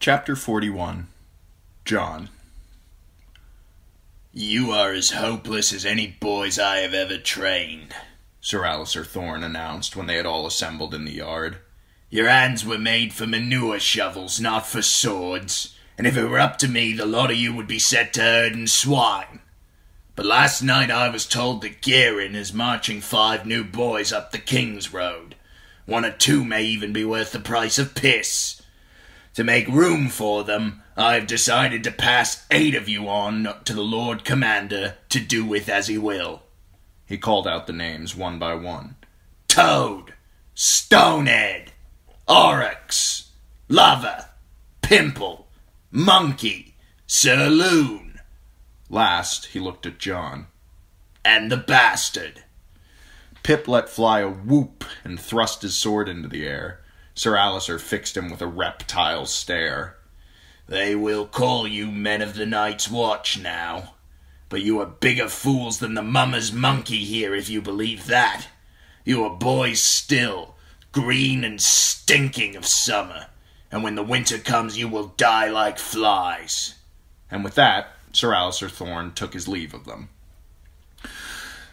Chapter 41 Jon You are as hopeless as any boys I have ever trained, Sir Alliser Thorne announced when they had all assembled in the yard. Your hands were made for manure shovels, not for swords, and if it were up to me, the lot of you would be set to herding swine. But last night I was told that Gearin is marching five new boys up the King's Road. One or two may even be worth the price of piss. To make room for them, I have decided to pass eight of you on to the Lord Commander to do with as he will. He called out the names one by one. Toad, Stonehead, Aurochs, Lover, Pimple, Monkey, Ser Loon, Last, he looked at Jon. and the Bastard. Pip let fly a whoop and thrust his sword into the air. Sir Alliser fixed him with a reptile stare. They will call you men of the night's watch now. But you are bigger fools than the mummer's monkey here if you believe that. You are boys still, green and stinking of summer, and when the winter comes you will die like flies. And with that, Sir Alliser Thorne took his leave of them.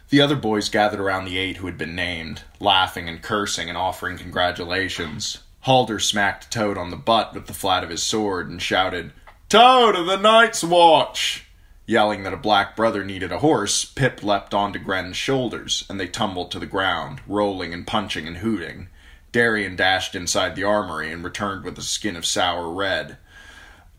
The other boys gathered around the eight who had been named, laughing and cursing and offering congratulations. Halder smacked Toad on the butt with the flat of his sword and shouted, Toad of the Night's Watch! Yelling that a black brother needed a horse, Pip leapt onto Grenn's shoulders, and they tumbled to the ground, rolling and punching and hooting. Dareon dashed inside the armory and returned with a skin of sour red.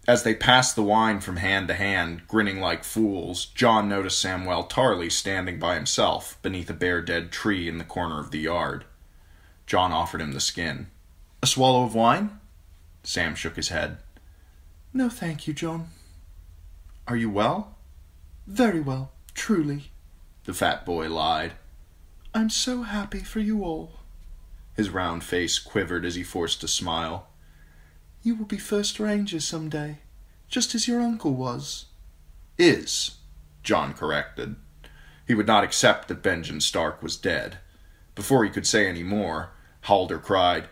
As they passed the wine from hand to hand, grinning like fools, Jon noticed Samwell Tarly standing by himself beneath a bare dead tree in the corner of the yard. Jon offered him the skin. A swallow of wine? Sam shook his head. No, thank you, Jon. Are you well? Very well, truly. The fat boy lied. I'm so happy for you all. His round face quivered as he forced a smile. You will be first ranger some day, just as your uncle was. Is, Jon corrected. He would not accept that Benjen Stark was dead. Before he could say any more, Halder cried,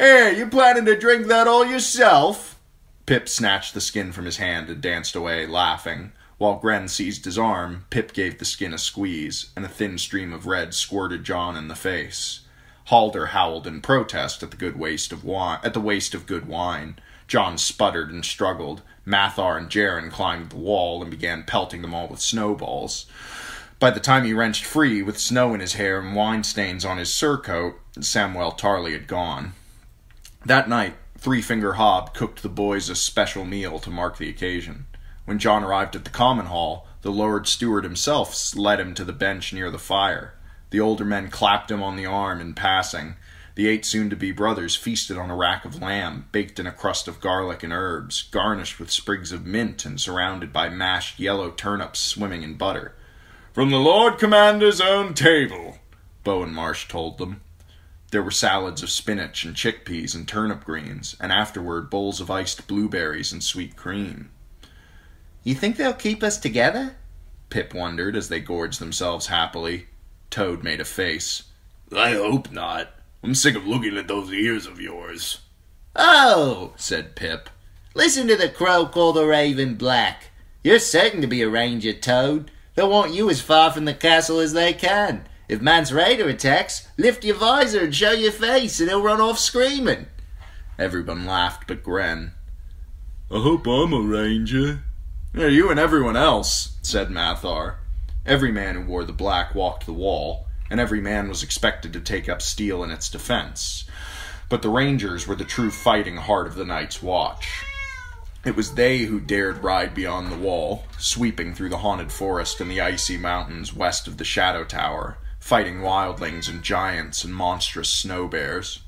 Hey, you planning to drink that all yourself? Pip snatched the skin from his hand and danced away, laughing. While Grenn seized his arm, Pip gave the skin a squeeze, and a thin stream of red squirted Jon in the face. Halder howled in protest at the good waste of wine. At the waste of good wine, Jon sputtered and struggled. Matthar and Jeren climbed the wall and began pelting them all with snowballs. By the time he wrenched free, with snow in his hair and wine stains on his surcoat, Samwell Tarly had gone. That night, Three Finger Hobb cooked the boys a special meal to mark the occasion. When Jon arrived at the common hall, the Lord Steward himself led him to the bench near the fire. The older men clapped him on the arm in passing. The eight soon to be brothers feasted on a rack of lamb, baked in a crust of garlic and herbs, garnished with sprigs of mint and surrounded by mashed yellow turnips swimming in butter. From the Lord Commander's own table, Bowen Marsh told them. There were salads of spinach and chickpeas and turnip greens, and afterward bowls of iced blueberries and sweet cream. You think they'll keep us together? Pip wondered as they gorged themselves happily. Toad made a face. I hope not. I'm sick of looking at those ears of yours. Oh, said Pip. listen to the crow call the raven black. You're certain to be a ranger, Toad. They'll want you as far from the castle as they can. If Mance Rayder attacks, lift your visor and show your face, and he'll run off screaming. Everyone laughed but Grenn. I hope I'm a ranger. Yeah, you and everyone else, said Matthar. Every man who wore the black walked the wall, and every man was expected to take up steel in its defense. But the Rangers were the true fighting heart of the Night's Watch. It was they who dared ride beyond the wall, sweeping through the haunted forest and the icy mountains west of the Shadow Tower, fighting wildlings and giants and monstrous snow bears.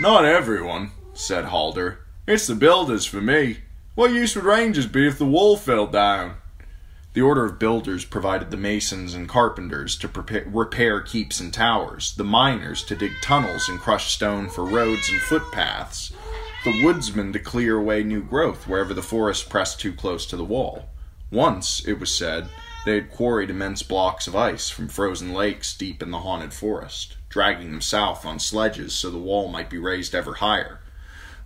Not everyone, said Halder. It's the builders for me. What use would Rangers be if the wall fell down? The Order of Builders provided the masons and carpenters to prepare, repair keeps and towers, the miners to dig tunnels and crush stone for roads and footpaths, the woodsmen to clear away new growth wherever the forest pressed too close to the wall. Once, it was said, they had quarried immense blocks of ice from frozen lakes deep in the haunted forest, dragging them south on sledges so the wall might be raised ever higher.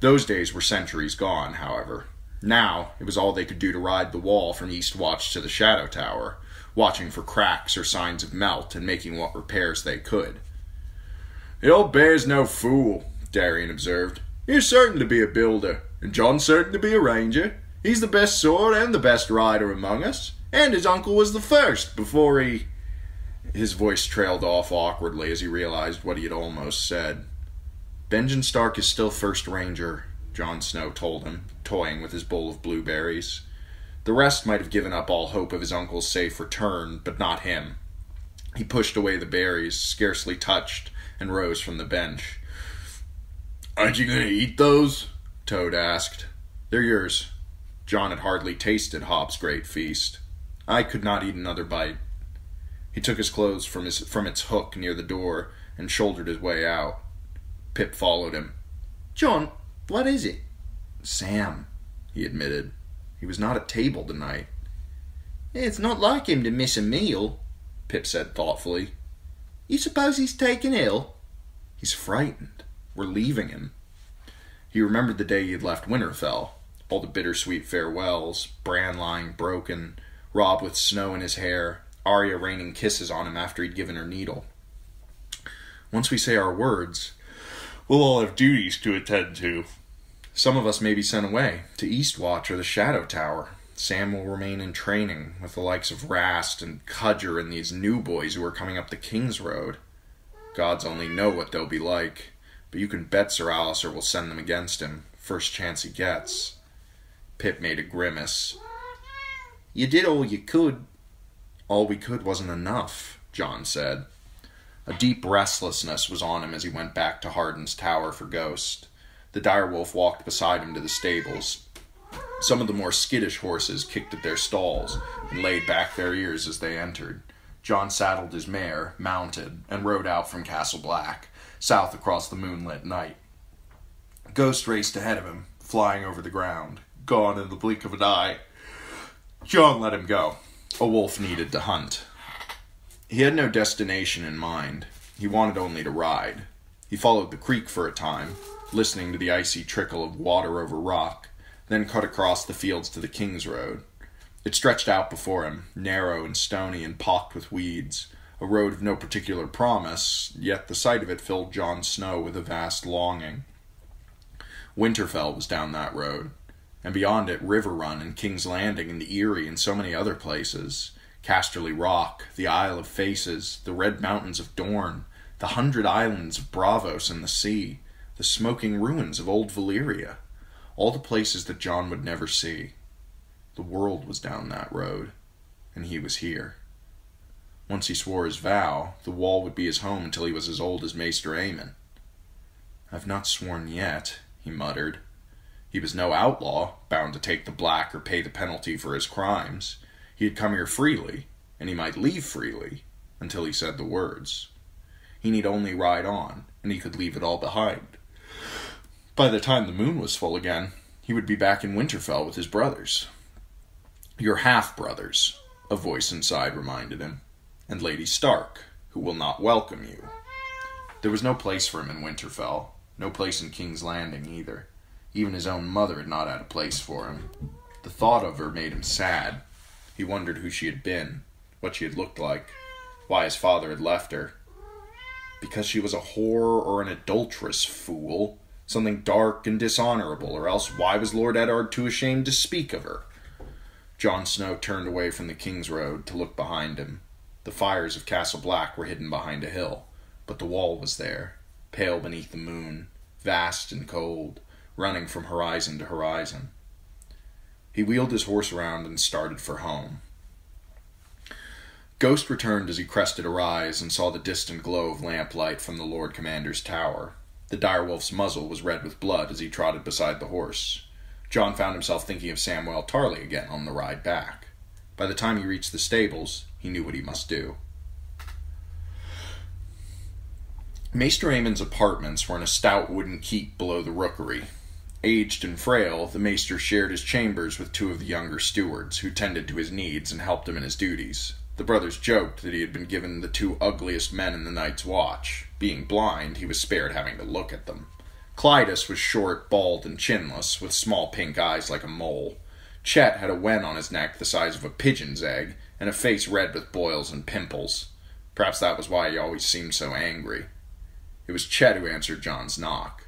Those days were centuries gone, however. Now, it was all they could do to ride the wall from East Watch to the Shadow Tower, watching for cracks or signs of melt and making what repairs they could. The old bear's no fool, Dareon observed. He's certain to be a builder, and Jon's certain to be a ranger. He's the best sword and the best rider among us, and his uncle was the first before he. His voice trailed off awkwardly as he realized what he had almost said. Benjen Stark is still first ranger, Jon Snow told him, toying with his bowl of blueberries. The rest might have given up all hope of his uncle's safe return, but not him. He pushed away the berries, scarcely touched, and rose from the bench. Aren't you going to eat those? Toad asked. They're yours. Jon had hardly tasted Hobb's great feast. I could not eat another bite. He took his clothes from his from its hook near the door and shouldered his way out. Pip followed him. Jon, what is it? Sam, he admitted. He was not at table tonight. It's not like him to miss a meal, Pip said thoughtfully. You suppose he's taken ill? He's frightened. We're leaving him. He remembered the day he had left Winterfell. All the bittersweet farewells, Bran lying broken, Robb with snow in his hair, Arya raining kisses on him after he'd given her needle. Once we say our words, we'll all have duties to attend to. Some of us may be sent away to Eastwatch or the Shadow Tower. Sam will remain in training with the likes of Rast and Cuger and these new boys who are coming up the King's Road. Gods only know what they'll be like, but you can bet Sir Alliser will send them against him, first chance he gets. Pip made a grimace. You did all you could. All we could wasn't enough, Jon said. A deep restlessness was on him as he went back to Hardin's tower for Ghost. The direwolf walked beside him to the stables. Some of the more skittish horses kicked at their stalls and laid back their ears as they entered. Jon saddled his mare, mounted, and rode out from Castle Black, south across the moonlit night. Ghost raced ahead of him, flying over the ground, gone in the blink of an eye. Jon let him go. A wolf needed to hunt. He had no destination in mind. He wanted only to ride. He followed the creek for a time, listening to the icy trickle of water over rock, then cut across the fields to the King's Road. It stretched out before him, narrow and stony and pocked with weeds, a road of no particular promise, yet the sight of it filled Jon Snow with a vast longing. Winterfell was down that road, and beyond it Riverrun and King's Landing and the Eyrie and so many other places. Casterly Rock, the Isle of Faces, the Red Mountains of Dorne, the hundred islands of Braavos and the sea, the smoking ruins of old Valyria, all the places that Jon would never see. The world was down that road, and he was here. Once he swore his vow, the wall would be his home until he was as old as Maester Aemon. I've not sworn yet, he muttered. He was no outlaw, bound to take the black or pay the penalty for his crimes. He had come here freely, and he might leave freely, until he said the words. He need only ride on, and he could leave it all behind. By the time the moon was full again, he would be back in Winterfell with his brothers. Your half brothers, a voice inside reminded him, and Lady Stark, who will not welcome you. There was no place for him in Winterfell, no place in King's Landing either. Even his own mother had not had a place for him. The thought of her made him sad. He wondered who she had been, what she had looked like, why his father had left her. Because she was a whore or an adulteress, fool. Something dark and dishonorable, or else why was Lord Eddard too ashamed to speak of her? Jon Snow turned away from the King's Road to look behind him. The fires of Castle Black were hidden behind a hill, but the wall was there, pale beneath the moon, vast and cold, running from horizon to horizon. He wheeled his horse around and started for home. Ghost returned as he crested a rise and saw the distant glow of lamplight from the Lord Commander's tower. The direwolf's muzzle was red with blood as he trotted beside the horse. Jon found himself thinking of Samwell Tarly again on the ride back. By the time he reached the stables, he knew what he must do. Maester Aemon's apartments were in a stout wooden keep below the rookery. Aged and frail, the maester shared his chambers with two of the younger stewards, who tended to his needs and helped him in his duties. The brothers joked that he had been given the two ugliest men in the night's watch. Being blind, he was spared having to look at them. Clydas was short, bald, and chinless, with small pink eyes like a mole. Chet had a wen on his neck the size of a pigeon's egg, and a face red with boils and pimples. Perhaps that was why he always seemed so angry. It was Chet who answered Jon's knock.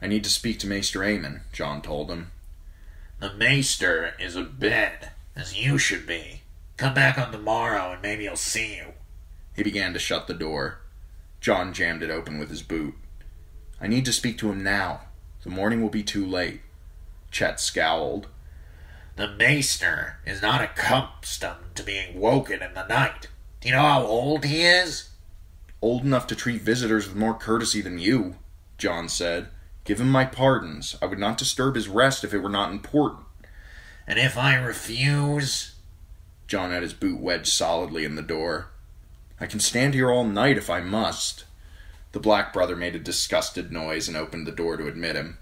I need to speak to Maester Aemon, Jon told him. The maester is abed, as you should be. Come back on the morrow and maybe he'll see you. He began to shut the door. Jon jammed it open with his boot. I need to speak to him now. The morning will be too late. Chet scowled. The maester is not accustomed to being woken in the night. Do you know how old he is? Old enough to treat visitors with more courtesy than you, Jon said. Give him my pardons. I would not disturb his rest if it were not important. And if I refuse? Jon had his boot wedged solidly in the door. I can stand here all night if I must. The black brother made a disgusted noise and opened the door to admit him.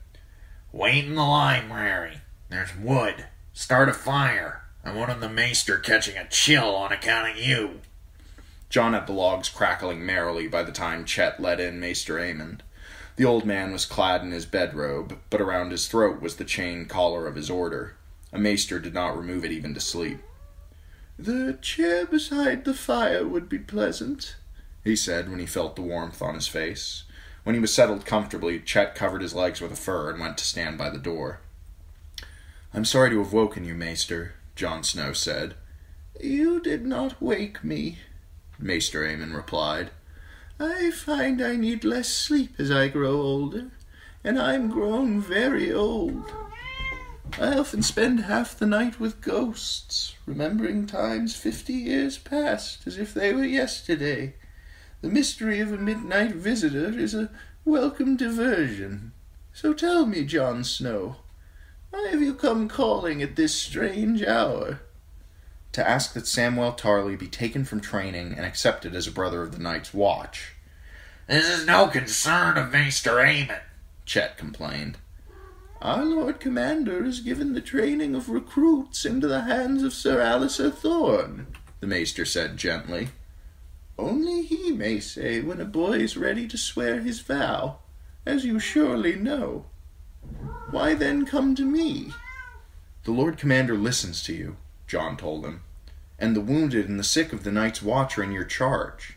Wait in the library. There's wood. Start a fire. I want the maester catching a chill on account of you. Jon had the logs crackling merrily by the time Chet let in Maester Aemon. The old man was clad in his bedrobe, but around his throat was the chain collar of his order. A maester did not remove it even to sleep. The chair beside the fire would be pleasant, he said when he felt the warmth on his face. When he was settled comfortably, Chet covered his legs with a fur and went to stand by the door. I'm sorry to have woken you, Maester, Jon Snow said. You did not wake me, Maester Aemon replied. I find I need less sleep as I grow older, and I'm grown very old. I often spend half the night with ghosts, remembering times fifty years past as if they were yesterday. The mystery of a midnight visitor is a welcome diversion. So tell me, Jon Snow, why have you come calling at this strange hour? To ask that Samwell Tarly be taken from training and accepted as a brother of the Night's Watch. This is no concern of Maester Aemon, Chet complained. Our Lord Commander has given the training of recruits into the hands of Sir Alliser Thorne, the Maester said gently. Only he may say when a boy is ready to swear his vow, as you surely know. Why then come to me? The Lord Commander listens to you, Jon told him and the wounded and the sick of the night's watch are in your charge.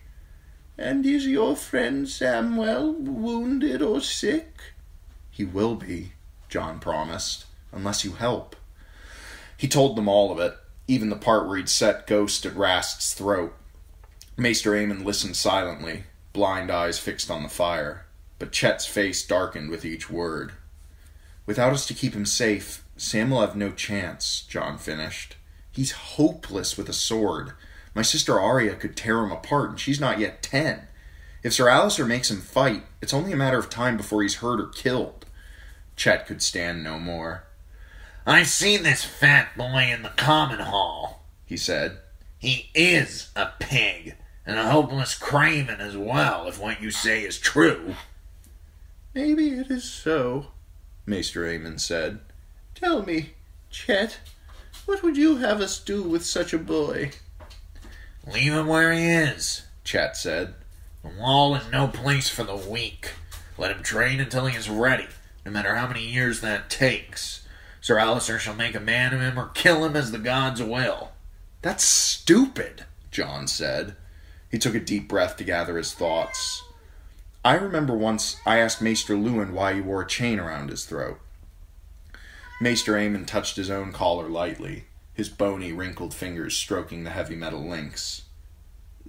And is your friend Samwell wounded or sick? He will be, Jon promised, unless you help. He told them all of it, even the part where he'd set Ghost at Rast's throat. Maester Aemon listened silently, blind eyes fixed on the fire, but Chet's face darkened with each word. Without us to keep him safe, Sam will have no chance, Jon finished. He's hopeless with a sword. My sister Arya could tear him apart, and she's not yet ten. If Sir Alliser makes him fight, it's only a matter of time before he's hurt or killed. Chet could stand no more. I've seen this fat boy in the common hall, he said. He is a pig, and a hopeless craven as well, if what you say is true. Maybe it is so, Maester Aemon said. Tell me, Chet, what would you have us do with such a boy? Leave him where he is, Chet said. The wall is no place for the weak. Let him train until he is ready, no matter how many years that takes. Sir Alliser shall make a man of him or kill him as the gods will. That's stupid, Jon said. He took a deep breath to gather his thoughts. I remember once I asked Maester Luwin why he wore a chain around his throat. Maester Aemon touched his own collar lightly, his bony, wrinkled fingers stroking the heavy metal links.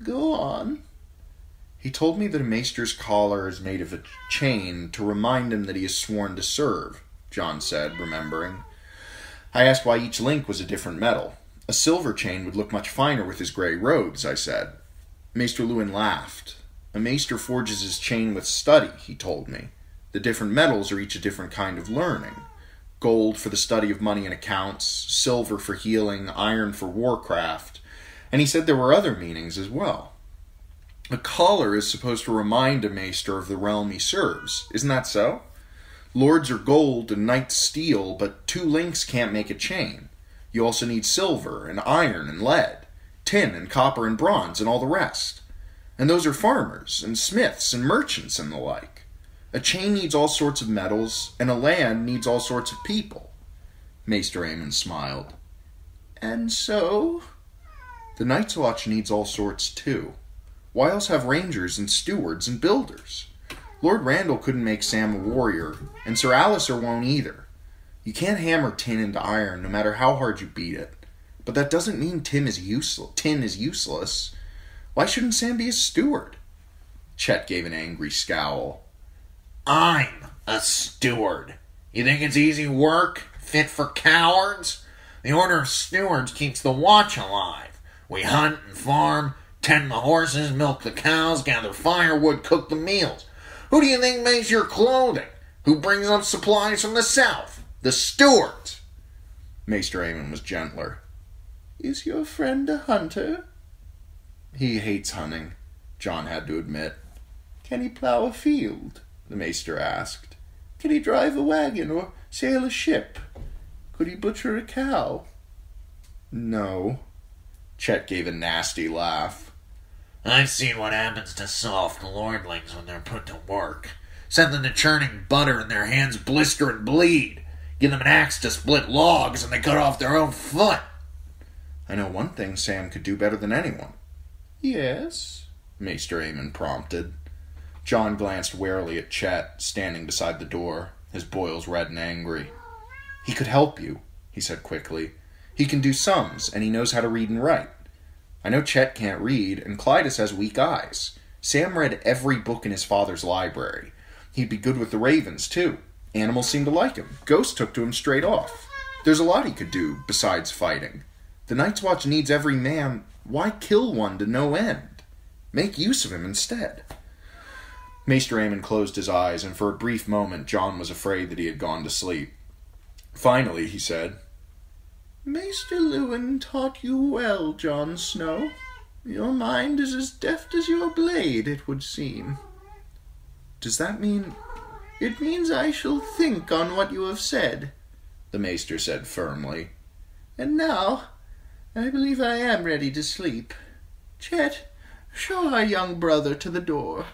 Go on. He told me that a maester's collar is made of a chain to remind him that he is sworn to serve, Jon said, remembering. I asked why each link was a different metal. A silver chain would look much finer with his gray robes, I said. Maester Luwin laughed. A maester forges his chain with study, he told me. The different metals are each a different kind of learning gold for the study of money and accounts, silver for healing, iron for warcraft, and he said there were other meanings as well. A collar is supposed to remind a maester of the realm he serves. Isn't that so? Lords are gold and knights steel, but two links can't make a chain. You also need silver and iron and lead, tin and copper and bronze and all the rest. And those are farmers and smiths and merchants and the like. A chain needs all sorts of metals, and a land needs all sorts of people. Maester Aemon smiled. And so? The Night's Watch needs all sorts too. Why else have rangers and stewards and builders? Lord Randyll couldn't make Sam a warrior, and Sir Alliser won't either. You can't hammer tin into iron no matter how hard you beat it. But that doesn't mean Tim is useless. Tin is useless. Why shouldn't Sam be a steward? Chet gave an angry scowl. I'm a steward. You think it's easy work? Fit for cowards? The Order of Stewards keeps the watch alive. We hunt and farm, tend the horses, milk the cows, gather firewood, cook the meals. Who do you think makes your clothing? Who brings up supplies from the south? The stewards. Maester Aemon was gentler. Is your friend a hunter? He hates hunting, Jon had to admit. Can he plow a field? The maester asked. Can he drive a wagon or sail a ship? Could he butcher a cow? No. Chet gave a nasty laugh. I've seen what happens to soft lordlings when they're put to work. Send them to churning butter and their hands blister and bleed. Give them an axe to split logs and they cut off their own foot. I know one thing Sam could do better than anyone. Yes? Maester Aemon prompted. Jon glanced warily at Chet, standing beside the door, his boils red and angry. He could help you, he said quickly. He can do sums, and he knows how to read and write. I know Chet can't read, and Clydas has weak eyes. Sam read every book in his father's library. He'd be good with the ravens, too. Animals seem to like him. Ghost took to him straight off. There's a lot he could do besides fighting. The Night's Watch needs every man. Why kill one to no end? Make use of him instead. Maester Aemon closed his eyes, and for a brief moment Jon was afraid that he had gone to sleep. Finally, he said, Maester Luwin taught you well, Jon Snow. Your mind is as deft as your blade, it would seem. Does that mean. It means I shall think on what you have said, the Maester said firmly. And now, I believe I am ready to sleep. Chet, show our young brother to the door.